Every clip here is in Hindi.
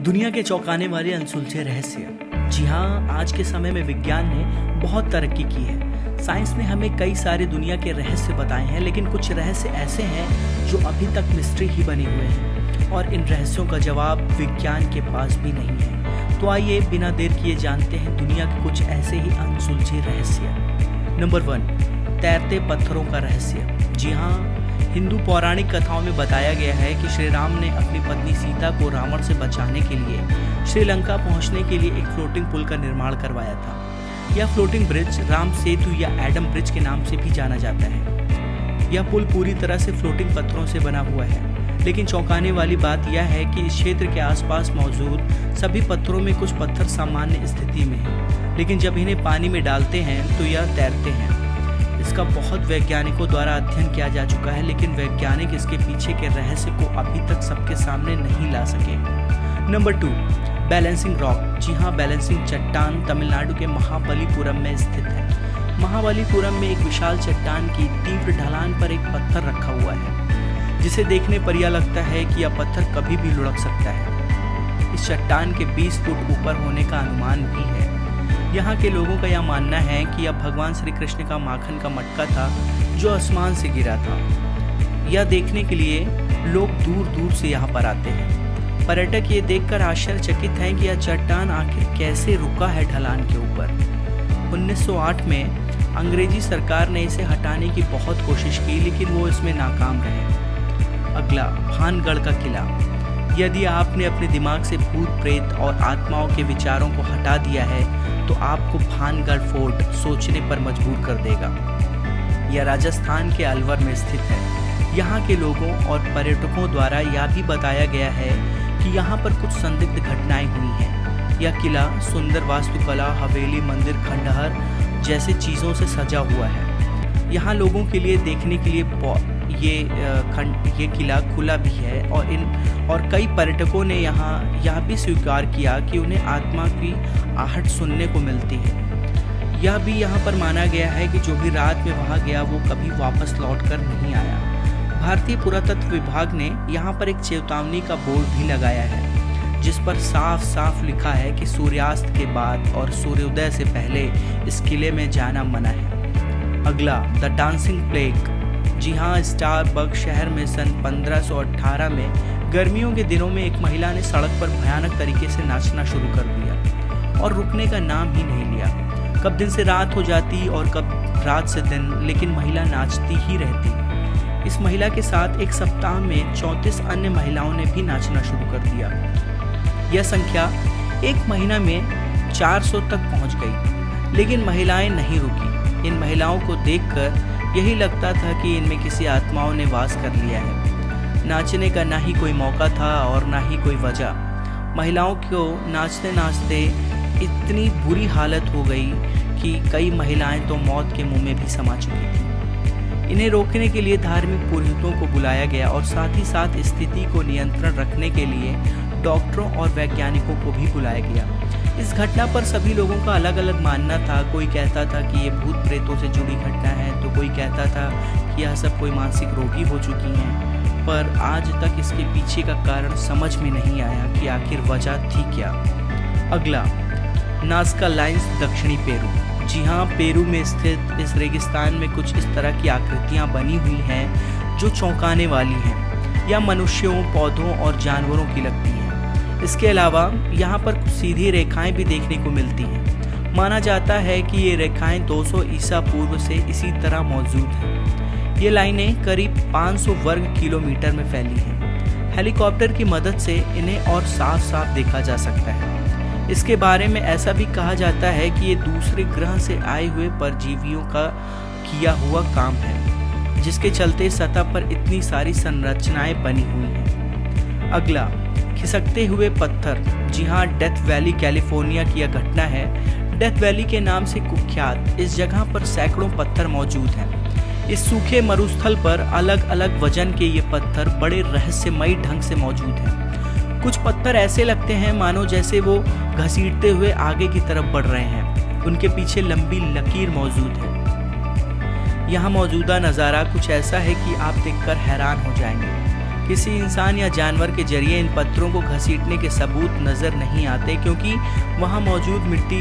दुनिया के चौंकाने वाले अनसुलझे रहस्य। जी हाँ आज के समय में विज्ञान ने बहुत तरक्की की है। साइंस ने हमें कई सारे दुनिया के रहस्य बताए हैं, लेकिन कुछ रहस्य ऐसे हैं जो अभी तक मिस्ट्री ही बने हुए हैं। और इन रहस्यों का जवाब विज्ञान के पास भी नहीं है। तो आइए बिना देर किए जानते हैं दुनिया के कुछ ऐसे ही अनसुलझे रहस्य। नंबर वन, तैरते पत्थरों का रहस्य। जी हाँ हिंदू पौराणिक कथाओं में बताया गया है कि श्री राम ने अपनी पत्नी सीता को रावण से बचाने के लिए श्रीलंका पहुँचने के लिए एक फ्लोटिंग पुल का निर्माण करवाया था। यह फ्लोटिंग ब्रिज राम सेतु या एडम ब्रिज के नाम से भी जाना जाता है। यह पुल पूरी तरह से फ्लोटिंग पत्थरों से बना हुआ है। लेकिन चौंकाने वाली बात यह है कि इस क्षेत्र के आसपास मौजूद सभी पत्थरों में कुछ पत्थर सामान्य स्थिति में हैं। लेकिन जब इन्हें पानी में डालते हैं तो यह तैरते हैं। इसका बहुत वैज्ञानिकों द्वारा अध्ययन किया जा चुका है, लेकिन वैज्ञानिक इसके पीछे के रहस्य को अभी तक सबके सामने नहीं ला सके। Number two, balancing rock. जी हाँ बैलेंसिंग चट्टान तमिलनाडु के महाबलीपुरम में स्थित है। महाबलीपुरम में एक विशाल चट्टान की तीव्र ढलान पर एक पत्थर रखा हुआ है, जिसे देखने पर यह लगता है कि यह पत्थर कभी भी लुढ़क सकता है। इस चट्टान के 20 फुट ऊपर होने का अनुमान भी है। यहाँ के लोगों का यह मानना है कि यह भगवान श्री कृष्ण का माखन का मटका था, जो आसमान से गिरा था। यह देखने के लिए लोग दूर दूर से यहाँ पर आते हैं। पर्यटक ये देखकर आश्चर्यचकित हैं कि यह चट्टान आखिर कैसे रुका है ढलान के ऊपर। 1908 में अंग्रेज़ी सरकार ने इसे हटाने की बहुत कोशिश की, लेकिन वो इसमें नाकाम रहे। अगला, भानगढ़ का किला। यदि आपने अपने दिमाग से भूत, प्रेत और आत्माओं के विचारों को हटा दिया है तो आपको भानगढ़ फोर्ट सोचने पर मजबूर कर देगा। यह राजस्थान के अलवर में स्थित है। यहाँ के लोगों और पर्यटकों द्वारा यह भी बताया गया है कि यहाँ पर कुछ संदिग्ध घटनाएँ हुई हैं। यह किला सुंदर वास्तुकला, हवेली, मंदिर, खंडहर जैसे चीज़ों से सजा हुआ है। यहाँ लोगों के लिए देखने के लिए ये खंड, ये किला खुला भी है और इन, और कई पर्यटकों ने यहाँ, यह भी स्वीकार किया कि उन्हें आत्मा की आहट सुनने को मिलती है। यह भी यहाँ पर माना गया है कि जो भी रात में वहाँ गया वो कभी वापस लौट कर नहीं आया। भारतीय पुरातत्व विभाग ने यहाँ पर एक चेतावनी का बोर्ड भी लगाया है, जिस पर साफ़ साफ़ लिखा है कि सूर्यास्त के बाद और सूर्योदय से पहले इस किले में जाना मना है। अगला, द डांसिंग प्लेग। जी हाँ स्टारबर्ग शहर में सन 1518 में गर्मियों के दिनों में एक महिला ने सड़क पर भयानक तरीके से नाचना शुरू कर दिया और रुकने का नाम ही नहीं लिया। कब दिन से रात हो जाती और कब रात से दिन, लेकिन महिला नाचती ही रहती। इस महिला के साथ एक सप्ताह में चौंतीस अन्य महिलाओं ने भी नाचना शुरू कर दिया। यह संख्या एक महीना में 400 तक पहुँच गई, लेकिन महिलाएँ नहीं रुकी। इन महिलाओं को देखकर यही लगता था कि इनमें किसी आत्माओं ने वास कर लिया है। नाचने का ना ही कोई मौका था और ना ही कोई वजह। महिलाओं को नाचते नाचते इतनी बुरी हालत हो गई कि कई महिलाएँ तो मौत के मुँह में भी समा चुकी थी। इन्हें रोकने के लिए धार्मिक पुरोहितों को बुलाया गया और साथ ही साथ स्थिति को नियंत्रण रखने के लिए डॉक्टरों और वैज्ञानिकों को भी बुलाया गया। इस घटना पर सभी लोगों का अलग अलग मानना था। कोई कहता था कि ये भूत प्रेतों से जुड़ी घटना है तो कोई कहता था कि यह सब कोई मानसिक रोगी हो चुकी हैं। पर आज तक इसके पीछे का कारण समझ में नहीं आया कि आखिर वजह थी क्या। अगला, नास्का लाइन्स दक्षिणी पेरू। जी हाँ पेरू में स्थित इस रेगिस्तान में कुछ इस तरह की आकृतियाँ बनी हुई हैं, जो चौंकाने वाली हैं, या मनुष्यों, पौधों और जानवरों की लगती हैं। इसके अलावा यहाँ पर कुछ सीधी रेखाएँ भी देखने को मिलती हैं। माना जाता है कि ये रेखाएँ 200 ईसा पूर्व से इसी तरह मौजूद हैं। ये लाइनें करीब 500 वर्ग किलोमीटर में फैली हैं। हेलीकॉप्टर की मदद से इन्हें और साफ़ साफ़ देखा जा सकता है। इसके बारे में ऐसा भी कहा जाता है कि ये दूसरे ग्रह से आए हुए परजीवियों का किया हुआ काम है, जिसके चलते सतह पर इतनी सारी संरचनाएँ बनी हुई हैं। अगला खिसकते हुए पत्थर। जी हाँ डेथ वैली कैलिफ़ोर्निया की यह घटना है। डेथ वैली के नाम से कुख्यात इस जगह पर सैकड़ों पत्थर मौजूद हैं। इस सूखे मरुस्थल पर अलग अलग वज़न के ये पत्थर बड़े रहस्यमयी ढंग से मौजूद हैं। कुछ पत्थर ऐसे लगते हैं, मानो जैसे वो घसीटते हुए आगे की तरफ़ बढ़ रहे हैं। उनके पीछे लंबी लकीर मौजूद है। यहाँ मौजूदा नज़ारा कुछ ऐसा है कि आप देखकर हैरान हो जाएँगे। किसी इंसान या जानवर के ज़रिए इन पत्थरों को घसीटने के सबूत नज़र नहीं आते, क्योंकि वहाँ मौजूद मिट्टी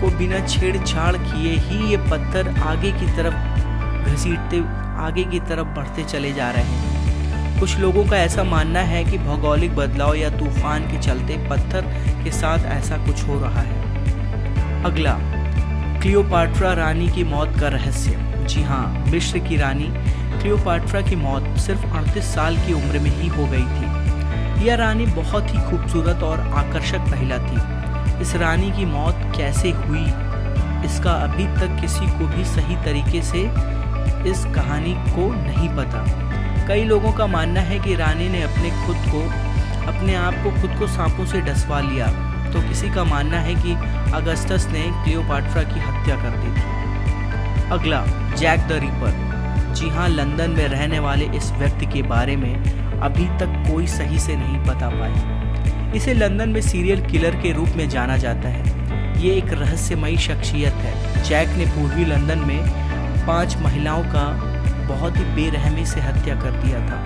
को बिना छेड़छाड़ किए ही ये पत्थर आगे की तरफ़ घसीटते, आगे की तरफ़ बढ़ते चले जा रहे हैं। कुछ लोगों का ऐसा मानना है कि भौगोलिक बदलाव या तूफ़ान के चलते पत्थर के साथ ऐसा कुछ हो रहा है। अगला, क्लियोपाट्रा रानी की मौत का रहस्य। जी हाँ मिश्र की रानी क्लियोपाट्रा की मौत सिर्फ़ 38 साल की उम्र में ही हो गई थी। यह रानी बहुत ही खूबसूरत और आकर्षक महिला थी। इस रानी की मौत कैसे हुई, इसका अभी तक किसी को भी सही तरीके से इस कहानी को नहीं पता। कई लोगों का मानना है कि रानी ने अपने खुद को, अपने आप को खुद को सांपों से डसवा लिया। तो किसी का मानना है कि अगस्तस ने क्लियोपाट्रा की हत्या कर दी थी। अगला, जैक द रिपर। जी हाँ लंदन में रहने वाले इस व्यक्ति के बारे में अभी तक कोई सही से नहीं बता पाया। इसे लंदन में सीरियल किलर के रूप में जाना जाता है। ये एक रहस्यमयी शख्सियत है। जैक ने पूर्वी लंदन में पाँच महिलाओं का बहुत ही बेरहमी से हत्या कर दिया था।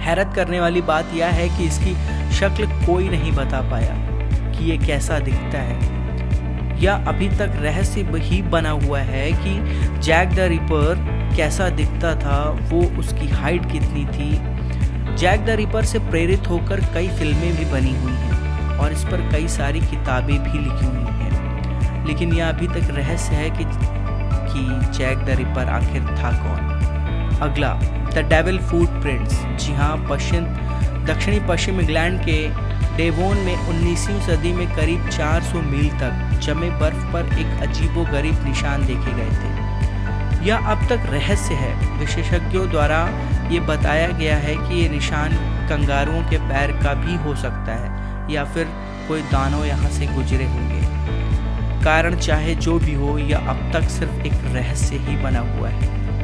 हैरत करने वाली बात यह है कि इसकी शक्ल कोई नहीं बता पाया कि ये कैसा दिखता है। या अभी तक रहस्य ही बना हुआ है कि जैक द रिपर कैसा दिखता था, वो उसकी हाइट कितनी थी। जैक द रिपर से प्रेरित होकर कई फ़िल्में भी बनी हुई हैं और इस पर कई सारी किताबें भी लिखी हुई हैं। लेकिन यह अभी तक रहस्य है कि कि जैक द रिपर आखिर था कौन। अगला द डेविल फ़ूड प्रिंट्स जी हाँ पश्चिम दक्षिणी पश्चिम इंग्लैंड के डेवोन में 19वीं सदी में करीब 400 मील तक जमे बर्फ़ पर एक अजीबो गरीब निशान देखे गए थे। यह अब तक रहस्य है। विशेषज्ञों द्वारा ये बताया गया है कि ये निशान कंगारुओं के पैर का भी हो सकता है, या फिर कोई दानों यहाँ से गुजरे होंगे। कारण चाहे जो भी हो, यह अब तक सिर्फ़ एक रहस्य ही बना हुआ है।